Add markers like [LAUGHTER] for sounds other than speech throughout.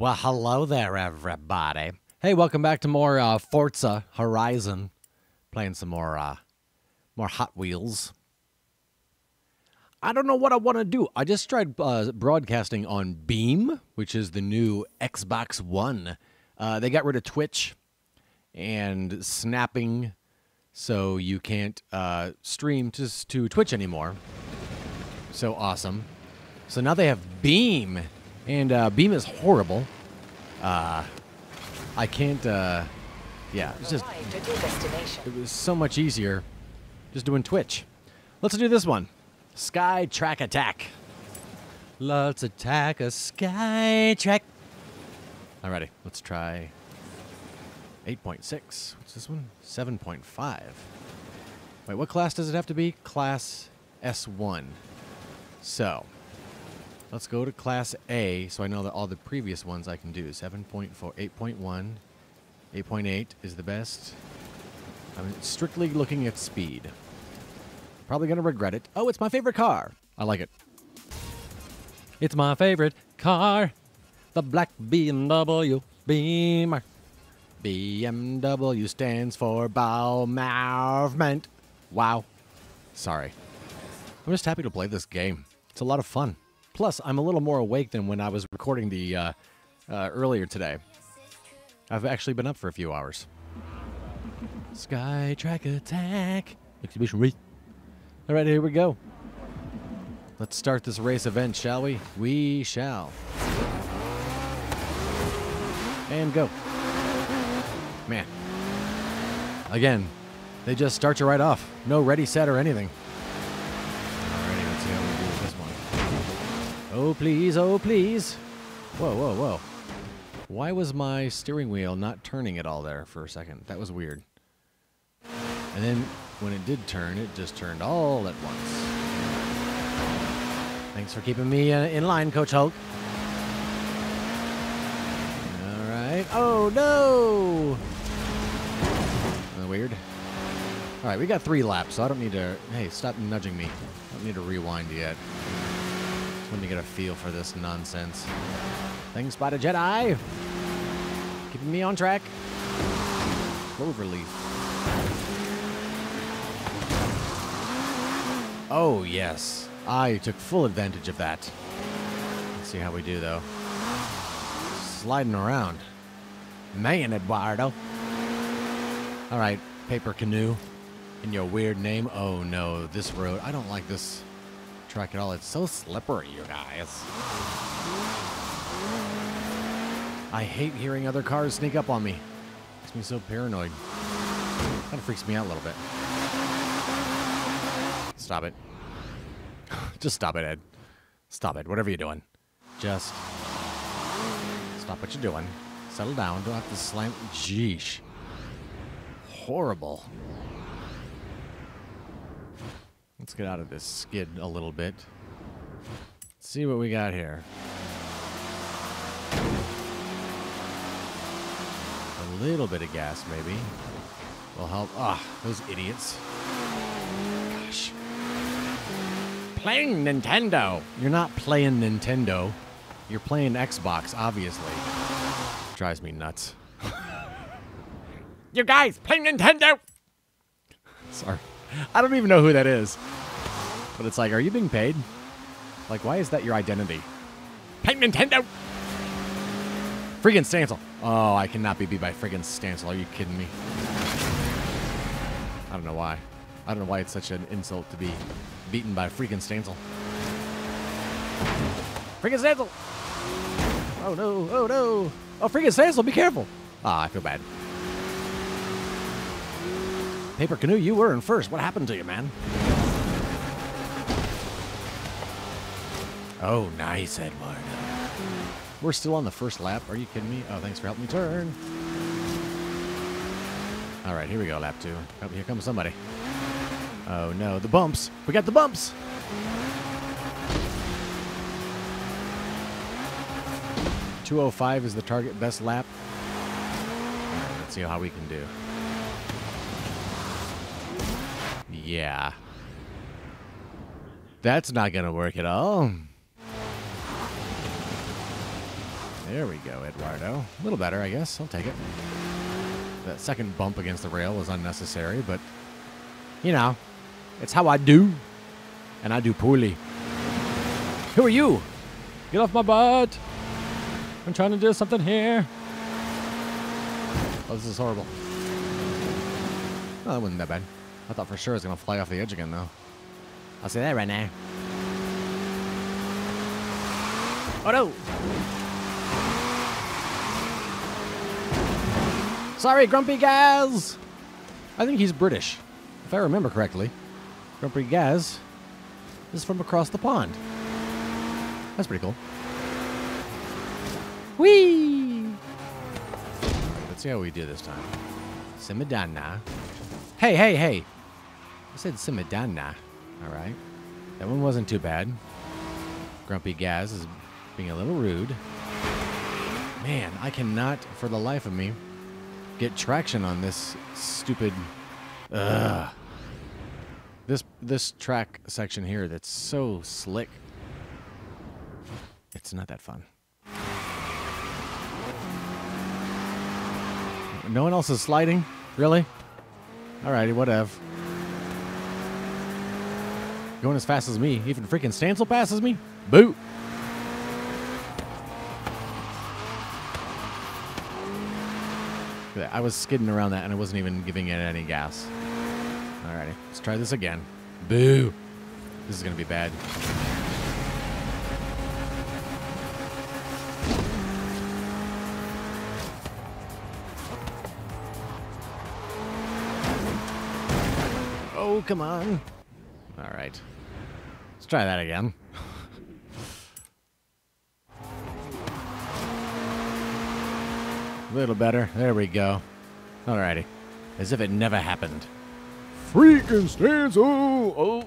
Well, hello there, everybody. Hey, welcome back to more uh, Forza Horizon. Playing some more, uh, more Hot Wheels. I don't know what I want to do. I just tried uh, broadcasting on Beam, which is the new Xbox One. Uh, they got rid of Twitch and snapping, so you can't uh, stream to, to Twitch anymore. So awesome. So now they have Beam, and uh, Beam is horrible. Uh, I can't. Uh, yeah, it's just Arrived at your destination. it was so much easier just doing Twitch. Let's do this one. Sky Track Attack. Let's attack a Sky Track. Alrighty, let's try 8.6. What's this one? 7.5. Wait, what class does it have to be? Class S1. So, let's go to Class A so I know that all the previous ones I can do. 7.4, 8.1, 8.8 is the best. I'm strictly looking at speed. Probably going to regret it. Oh, it's my favorite car. I like it. It's my favorite car. The black BMW Beamer. BMW stands for Bow Movement. Wow. Sorry. I'm just happy to play this game. It's a lot of fun. Plus, I'm a little more awake than when I was recording the uh, uh, earlier today. I've actually been up for a few hours. Sky Track Attack Exhibition race. All right, here we go. Let's start this race event, shall we? We shall. And go. Man. Again, they just start you right off. No ready, set, or anything. Alrighty, let's see how we do with this one. Oh, please, oh, please. Whoa, whoa, whoa. Why was my steering wheel not turning at all there for a second? That was weird. And then when it did turn, it just turned all at once. Thanks for keeping me uh, in line, Coach Hulk. All right. Oh, no! Uh, weird. All right, we got three laps, so I don't need to. Hey, stop nudging me. I don't need to rewind yet. Want to get a feel for this nonsense. Thanks, Spider Jedi. Keeping me on track. Cloverleaf. Oh, yes. I took full advantage of that. Let's see how we do, though. Sliding around. Man, Eduardo. All right, paper canoe. And your weird name. Oh, no, this road. I don't like this track at all. It's so slippery, you guys. I hate hearing other cars sneak up on me. Makes me so paranoid. Kind of freaks me out a little bit. Stop it. [LAUGHS] Just stop it, Ed. Stop it. Whatever you're doing. Just stop what you're doing. Settle down. Don't have to slam. Jeesh. Horrible. Let's get out of this skid a little bit. Let's see what we got here. A little bit of gas, maybe. Will help. Ah, those idiots. Gosh. Playing Nintendo. You're not playing Nintendo. You're playing Xbox, obviously. Drives me nuts. [LAUGHS] you guys, play Nintendo! Sorry. [LAUGHS] I don't even know who that is. But it's like, are you being paid? Like, why is that your identity? Play Nintendo! Friggin' Stancil. Oh, I cannot be beat by friggin' Stancil. Are you kidding me? I don't know why. I don't know why it's such an insult to be beaten by freaking Stancil. Freaking Stancil! Oh no, oh no! Oh, freaking Stancil, be careful! Ah, I feel bad. Paper Canoe, you were in first. What happened to you, man? Oh, nice, Edward. We're still on the first lap. Are you kidding me? Oh, thanks for helping me turn. All right, here we go, lap two. Oh, here comes somebody. Oh no, the bumps. We got the bumps. Two oh five is the target best lap. Right, let's see how we can do. Yeah. That's not gonna work at all. There we go, Eduardo. A little better, I guess. I'll take it. That second bump against the rail was unnecessary, but, you know, it's how I do. And I do poorly. Who are you? Get off my butt. I'm trying to do something here. Oh, this is horrible. Oh, that wasn't that bad. I thought for sure it was going to fly off the edge again, though. I'll say that right now. Oh, no. Sorry, Grumpy Gaz. I think he's British, if I remember correctly. Grumpy Gaz is from across the pond. That's pretty cool. Whee! Let's see how we do this time. Simidana. Hey, hey, hey! Said Simidana. All right. That one wasn't too bad. Grumpy Gaz is being a little rude. Man, I cannot, for the life of me, get traction on this stupid. Ugh. This this track section here that's so slick. It's not that fun. No one else is sliding? Really? Alrighty, whatever. Going as fast as me. Even freaking Stancil passes me? Boo! I was skidding around that and I wasn't even giving it any gas. Alrighty, let's try this again. Boo! This is gonna be bad. Oh, come on. Alright. Let's try that again. A little better. There we go. Alrighty. As if it never happened. Freaking Stancil! Oh!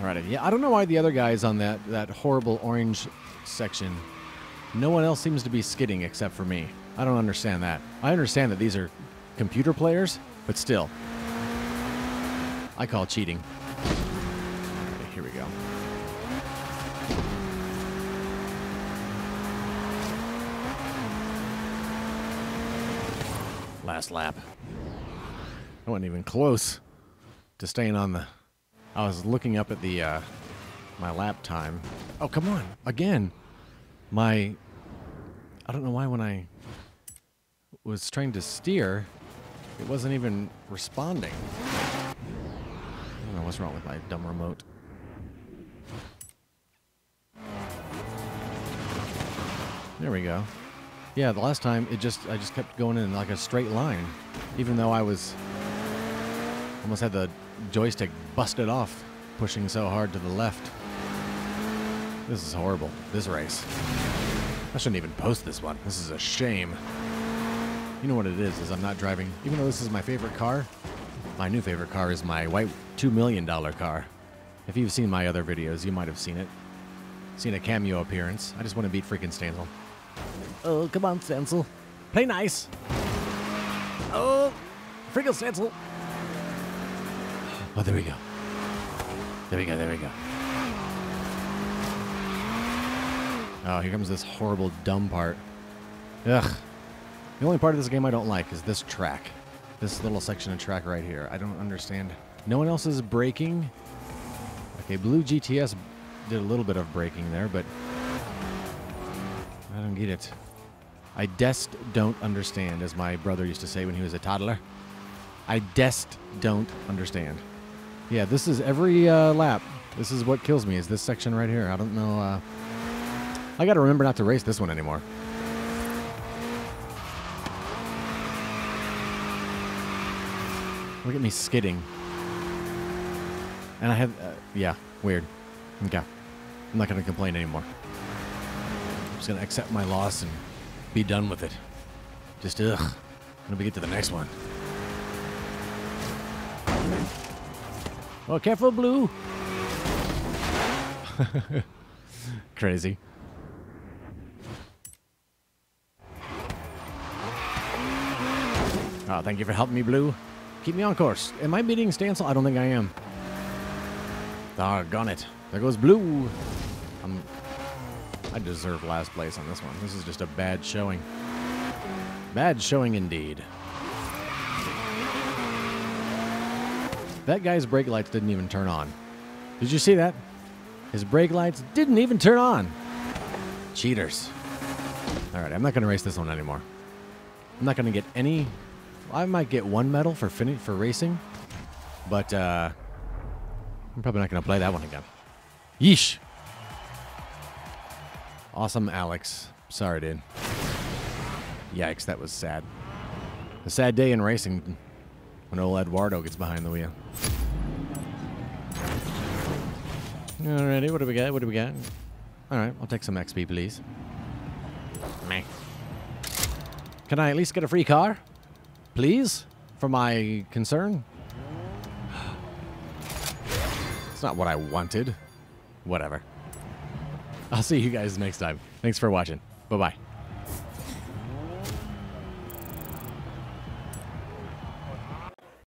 Alrighty. Yeah, I don't know why the other guys on that, that horrible orange section, no one else seems to be skidding except for me. I don't understand that. I understand that these are computer players, but still. I call cheating. Alrighty, here we go. Last lap. I wasn't even close to staying on the. I was looking up at the uh, my lap time. Oh come on! Again, my. I don't know why when I was trying to steer, it wasn't even responding. What's wrong with my dumb remote. There we go. Yeah, the last time it just I just kept going in like a straight line, even though I was almost had the joystick busted off, pushing so hard to the left. This is horrible. This race. I shouldn't even post this one. This is a shame. You know what it is? Is I'm not driving. Even though this is my favorite car, my new favorite car is my white two million dollar car. If you've seen my other videos, you might have seen it. Seen a cameo appearance. I just want to beat freaking Stancil. Oh, come on, Stancil. Play nice. Oh, freaking Stancil. Oh, there we go. There we go, there we go. Oh, here comes this horrible, dumb part. Ugh. The only part of this game I don't like is this track. This little section of track right here. I don't understand. No one else is braking. Okay, Blue GTS did a little bit of braking there, but I don't get it. I dest don't understand, as my brother used to say when he was a toddler. I dest don't understand. Yeah, this is every uh, lap. This is what kills me, is this section right here. I don't know. Uh, I got to remember not to race this one anymore. Look at me skidding. And I have, uh, yeah, weird. Okay. I'm not going to complain anymore. I'm just going to accept my loss and be done with it. Just, ugh. When we get to the next one. Oh, careful, Blue. [LAUGHS] Crazy. Oh, thank you for helping me, Blue. Keep me on course. Am I beating Stancil? I don't think I am. Doggone it. There goes Blue. I'm I deserve last place on this one. This is just a bad showing. Bad showing indeed. That guy's brake lights didn't even turn on. Did you see that? His brake lights didn't even turn on. Cheaters. All right, I'm not going to race this one anymore. I'm not going to get any. I might get one medal for fin- for racing, but uh, I'm probably not going to play that one again. Yeesh. Awesome, Alex. Sorry, dude. Yikes, that was sad. A sad day in racing when old Eduardo gets behind the wheel. Alrighty, what do we got? What do we got? Alright, I'll take some XP, please. Meh. Can I at least get a free car? Please? For my concern? It's not what I wanted. Whatever. I'll see you guys next time. Thanks for watching. Bye-bye.